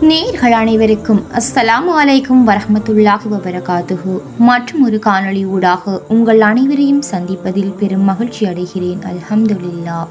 நேர்கள் அனைவருக்கும் அஸ்ஸலாமு அலைக்கும் வரஹ்மத்துல்லாஹி வபரகாத்துஹு. மற்றும் ஒரு காணொளி ஊடாக உங்கள் அனைவரையும் சந்திப்பதில் பெரும் மகிழ்ச்சி அடைகிறேன். அல்ஹம்துலில்லா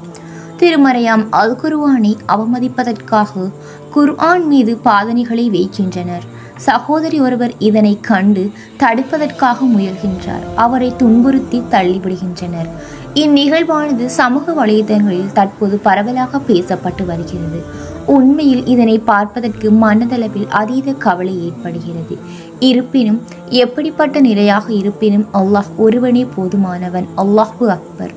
திருமறையாம் அல் குர்ஆனை அவமதிப்பதற்காக குர்ஆன் மீது பாதணிகளை வைக்கின்றனர். சகோதரி ஒருவர் இதனை கண்டு தடுப்பதற்காக முயல்கின்றார். அவரை துன்புறுத்தி தள்ளிவிடுகின்றனர். இந்நிகழ்வானது சமூக வலைதளங்களில் தற்போது பரவலாக பேசப்பட்டு வருகிறது. உண்மையில் இதனை பார்ப்பதற்கு மனதளவில் அதீத கவலை ஏற்படுகிறது. இருப்பினும் எப்படிப்பட்ட நிலையாக இருப்பினும் அல்லாஹ் ஒருவனே போதுமானவன். அல்லாஹு அக்பர்.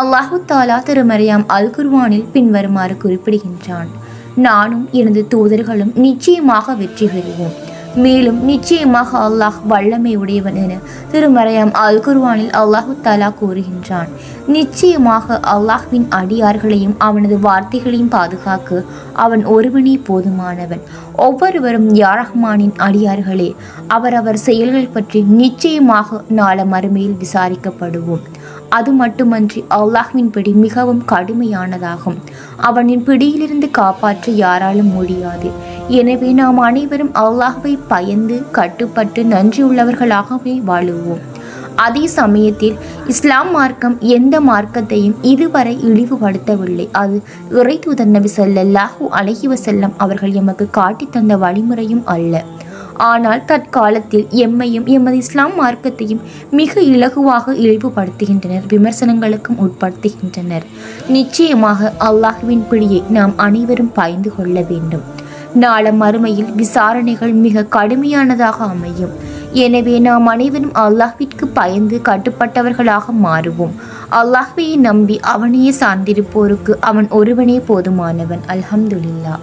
அல்லாஹு தாலா திருமறையாம் அல் குர்வானில் பின்வருமாறு குறிப்பிடுகின்றான். நானும் எனது தூதர்களும் நிச்சயமாக வெற்றி பெறுவோம். மேலும் நிச்சயமாக அல்லாஹ் வல்லமை உடையவன் என திருமறையாம் அல் குர்வானில் அல்லாஹு தாலா கூறுகின்றான். நிச்சயமாக அல்லாஹ்வின் அடியார்களையும் அவனது வார்த்தைகளையும் பாதுகாக்க அவன் ஒருவனே போதுமானவன். ஒவ்வொருவரும் யா ரஹ்மானின் அடியார்களே அவரவர் செயல்கள் பற்றி நிச்சயமாக நாள மறுமையில் விசாரிக்கப்படுவோம். அது மட்டுமன்றி அல்லாஹ்வின் பிடி மிகவும் கடுமையானதாகும். அவனின் பிடியிலிருந்து காப்பாற்ற யாராலும் முடியாது. எனவே நாம் அனைவரும் அல்லாஹ்வை பயந்து கட்டுப்பட்டு நன்றியுள்ளவர்களாகவே வாழுவோம். அதே சமயத்தில் இஸ்லாம் மார்க்கம் எந்த மார்க்கத்தையும் இதுவரை இழிவுபடுத்தவில்லை. அது இறை தூதர் நபி ஸல்லல்லாஹு அலைஹி வஸல்லம் அவர்கள் எமக்கு காட்டித் தந்த வழிமுறையும் அல்ல. ஆனால் தற்காலத்தில் எம்மையும் எமது இஸ்லாம் மார்க்கத்தையும் மிக இலகுவாக இழிவுபடுத்துகின்றனர் விமர்சனங்களுக்கும் உட்படுத்துகின்றனர். நிச்சயமாக அல்லாஹுவின் பிடியை நாம் அனைவரும் பயந்து கொள்ள வேண்டும். நாள மறுமையில் விசாரணைகள் மிக கடுமையானதாக அமையும். எனவே நாம் அனைவரும் அல்லாஹ்விற்கு பயந்து கட்டுப்பட்டவர்களாக மாறுவோம். அல்லாஹ்வையை நம்பி அவனையே சார்ந்திருப்போருக்கு அவன் ஒருவனே போதுமானவன். அல்ஹம்துல்லா